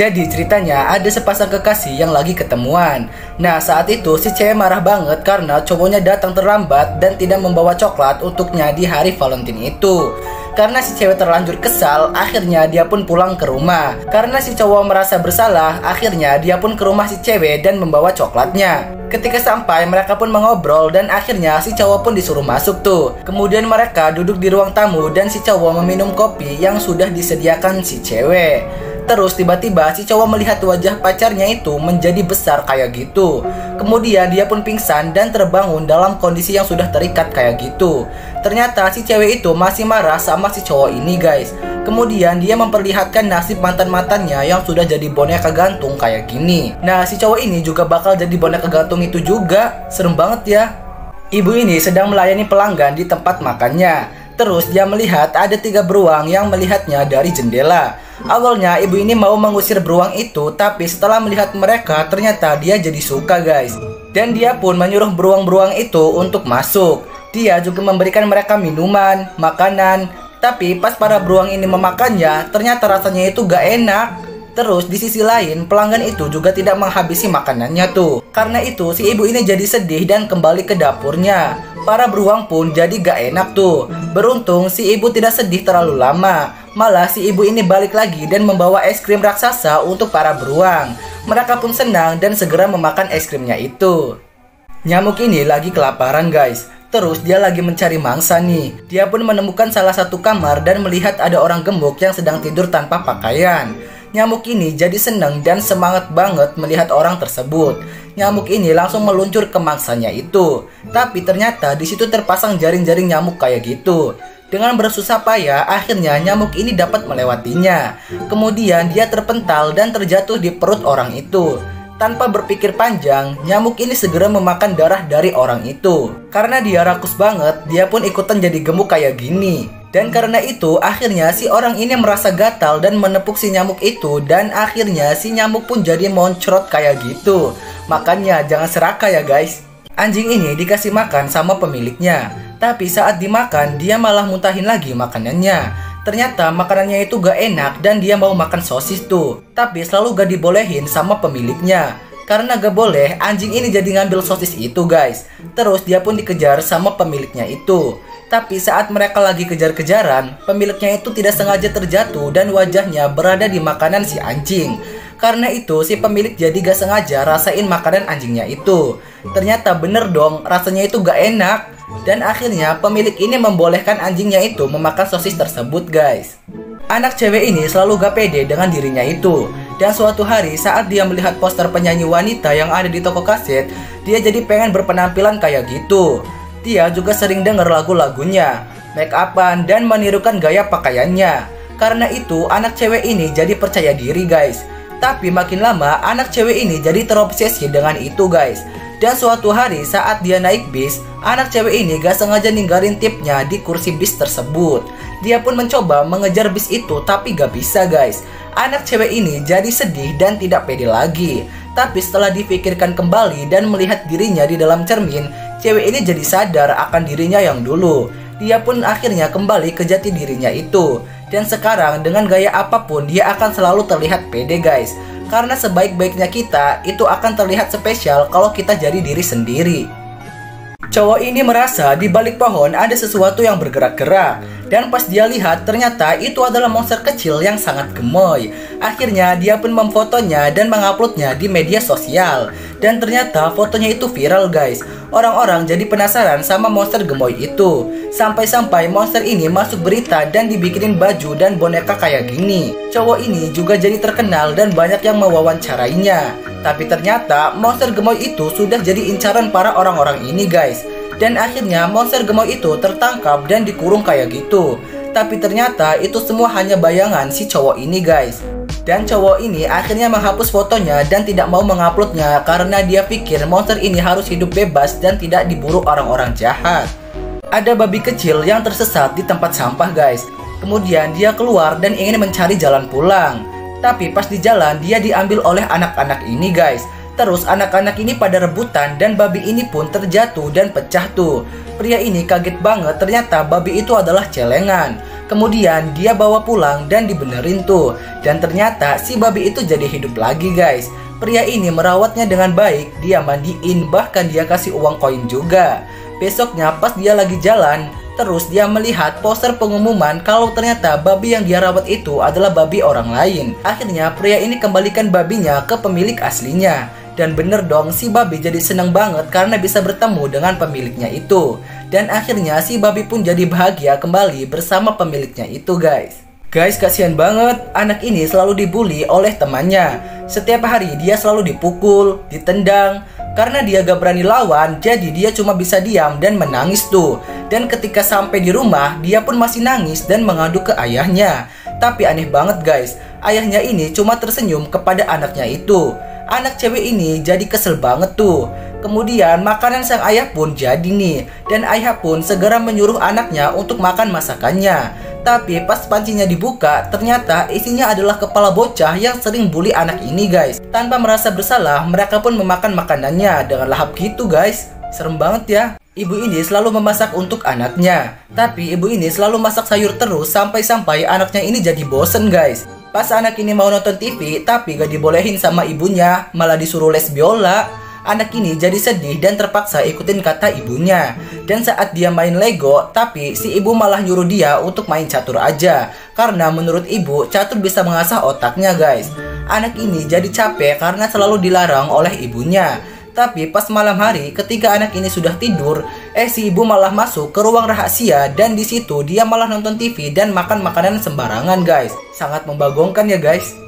Jadi ceritanya ada sepasang kekasih yang lagi ketemuan. Nah saat itu si cewek marah banget karena cowoknya datang terlambat dan tidak membawa coklat untuknya di hari Valentine itu. Karena si cewek terlanjur kesal, akhirnya dia pun pulang ke rumah. Karena si cowok merasa bersalah, akhirnya dia pun ke rumah si cewek dan membawa coklatnya. Ketika sampai, mereka pun mengobrol dan akhirnya si cowok pun disuruh masuk tuh. Kemudian mereka duduk di ruang tamu dan si cowok meminum kopi yang sudah disediakan si cewek. Terus tiba-tiba si cowok melihat wajah pacarnya itu menjadi besar kayak gitu. Kemudian dia pun pingsan dan terbangun dalam kondisi yang sudah terikat kayak gitu. Ternyata si cewek itu masih marah sama si cowok ini guys. Kemudian dia memperlihatkan nasib mantan-mantannya yang sudah jadi boneka gantung kayak gini. Nah si cowok ini juga bakal jadi boneka gantung itu juga. Serem banget ya. Ibu ini sedang melayani pelanggan di tempat makannya. Terus dia melihat ada tiga beruang yang melihatnya dari jendela. Awalnya ibu ini mau mengusir beruang itu, tapi setelah melihat mereka ternyata dia jadi suka guys. Dan dia pun menyuruh beruang-beruang itu untuk masuk. Dia juga memberikan mereka minuman, makanan. Tapi pas para beruang ini memakannya, ternyata rasanya itu gak enak. Terus di sisi lain, pelanggan itu juga tidak menghabisi makanannya tuh. Karena itu, si ibu ini jadi sedih dan kembali ke dapurnya. Para beruang pun jadi gak enak tuh. Beruntung si ibu tidak sedih terlalu lama. Malah si ibu ini balik lagi dan membawa es krim raksasa untuk para beruang. Mereka pun senang dan segera memakan es krimnya itu. Nyamuk ini lagi kelaparan guys. Terus dia lagi mencari mangsa nih. Dia pun menemukan salah satu kamar dan melihat ada orang gemuk yang sedang tidur tanpa pakaian. Nyamuk ini jadi senang dan semangat banget melihat orang tersebut. Nyamuk ini langsung meluncur ke mangsanya itu. Tapi ternyata di situ terpasang jaring-jaring nyamuk kayak gitu. Dengan bersusah payah, akhirnya nyamuk ini dapat melewatinya. Kemudian dia terpental dan terjatuh di perut orang itu. Tanpa berpikir panjang, nyamuk ini segera memakan darah dari orang itu. Karena dia rakus banget, dia pun ikutan jadi gemuk kayak gini. Dan karena itu akhirnya si orang ini merasa gatal dan menepuk si nyamuk itu dan akhirnya si nyamuk pun jadi moncrot kayak gitu. Makanya jangan serakah ya guys. Anjing ini dikasih makan sama pemiliknya. Tapi saat dimakan dia malah muntahin lagi makanannya. Ternyata makanannya itu gak enak dan dia mau makan sosis tuh. Tapi selalu gak dibolehin sama pemiliknya. Karena gak boleh, anjing ini jadi ngambil sosis itu guys. Terus dia pun dikejar sama pemiliknya itu. Tapi saat mereka lagi kejar-kejaran, pemiliknya itu tidak sengaja terjatuh dan wajahnya berada di makanan si anjing. Karena itu si pemilik jadi gak sengaja rasain makanan anjingnya itu. Ternyata bener dong, rasanya itu gak enak. Dan akhirnya pemilik ini membolehkan anjingnya itu memakan sosis tersebut guys. Anak cewek ini selalu gak pede dengan dirinya itu. Dan suatu hari saat dia melihat poster penyanyi wanita yang ada di toko kaset, dia jadi pengen berpenampilan kayak gitu. Dia juga sering dengar lagu-lagunya, make upan, dan menirukan gaya pakaiannya. Karena itu, anak cewek ini jadi percaya diri guys. Tapi makin lama, anak cewek ini jadi terobsesi dengan itu guys. Dan suatu hari saat dia naik bis, anak cewek ini gak sengaja ninggalin tipnya di kursi bis tersebut. Dia pun mencoba mengejar bis itu tapi gak bisa guys. Anak cewek ini jadi sedih dan tidak pede lagi. Tapi setelah dipikirkan kembali dan melihat dirinya di dalam cermin, cewek ini jadi sadar akan dirinya yang dulu. Dia pun akhirnya kembali ke jati dirinya itu. Dan sekarang dengan gaya apa pun dia akan selalu terlihat pede guys. Karena sebaik-baiknya kita itu akan terlihat spesial kalau kita jadi diri sendiri. Cowok ini merasa di balik pohon ada sesuatu yang bergerak-gerak dan pas dia lihat ternyata itu adalah monster kecil yang sangat gemoy. Akhirnya dia pun memfotonya dan menguploadnya di media sosial. Dan ternyata fotonya itu viral guys. Orang-orang jadi penasaran sama monster gemoy itu. Sampai-sampai monster ini masuk berita dan dibikinin baju dan boneka kayak gini. Cowok ini juga jadi terkenal dan banyak yang mewawancarainya. Tapi ternyata monster gemoy itu sudah jadi incaran para orang-orang ini guys. Dan akhirnya monster gemoy itu tertangkap dan dikurung kayak gitu. Tapi ternyata itu semua hanya bayangan si cowok ini guys. Dan cowok ini akhirnya menghapus fotonya dan tidak mau menguploadnya karena dia pikir monster ini harus hidup bebas dan tidak diburu orang-orang jahat. Ada babi kecil yang tersesat di tempat sampah guys. Kemudian dia keluar dan ingin mencari jalan pulang. Tapi pas di jalan dia diambil oleh anak-anak ini guys. Terus anak-anak ini pada rebutan dan babi ini pun terjatuh dan pecah tuh. Pria ini kaget banget ternyata babi itu adalah celengan. Kemudian dia bawa pulang dan dibenerin tuh. Dan ternyata si babi itu jadi hidup lagi guys. Pria ini merawatnya dengan baik, dia mandiin, bahkan dia kasih uang koin juga. Besoknya pas dia lagi jalan, terus dia melihat poster pengumuman kalau ternyata babi yang dia rawat itu adalah babi orang lain. Akhirnya pria ini kembalikan babinya ke pemilik aslinya. Dan bener dong si babi jadi seneng banget karena bisa bertemu dengan pemiliknya itu. Dan akhirnya si babi pun jadi bahagia kembali bersama pemiliknya itu guys. Guys, kasihan banget. Anak ini selalu dibully oleh temannya. Setiap hari dia selalu dipukul, ditendang. Karena dia gak berani lawan, jadi dia cuma bisa diam dan menangis tuh. Dan ketika sampai di rumah, dia pun masih nangis dan mengadu ke ayahnya. Tapi aneh banget guys, ayahnya ini cuma tersenyum kepada anaknya itu. Anak cewek ini jadi kesel banget tuh. Kemudian makanan sang ayah pun jadi nih. Dan ayah pun segera menyuruh anaknya untuk makan masakannya. Tapi pas pancinya dibuka, ternyata isinya adalah kepala bocah yang sering bully anak ini guys. Tanpa merasa bersalah, mereka pun memakan makanannya dengan lahap gitu guys. Serem banget ya. Ibu ini selalu memasak untuk anaknya. Tapi ibu ini selalu masak sayur terus sampai-sampai anaknya ini jadi bosen guys. Pas anak ini mau nonton TV, tapi gak dibolehin sama ibunya, malah disuruh les biola. Anak ini jadi sedih dan terpaksa ikutin kata ibunya. Dan saat dia main Lego, tapi si ibu malah nyuruh dia untuk main catur aja. Karena menurut ibu, catur bisa mengasah otaknya guys. Anak ini jadi capek karena selalu dilarang oleh ibunya. Tapi pas malam hari ketika anak ini sudah tidur, eh si ibu malah masuk ke ruang rahasia dan di situ dia malah nonton TV dan makan makanan sembarangan guys. Sangat membagongkan ya guys.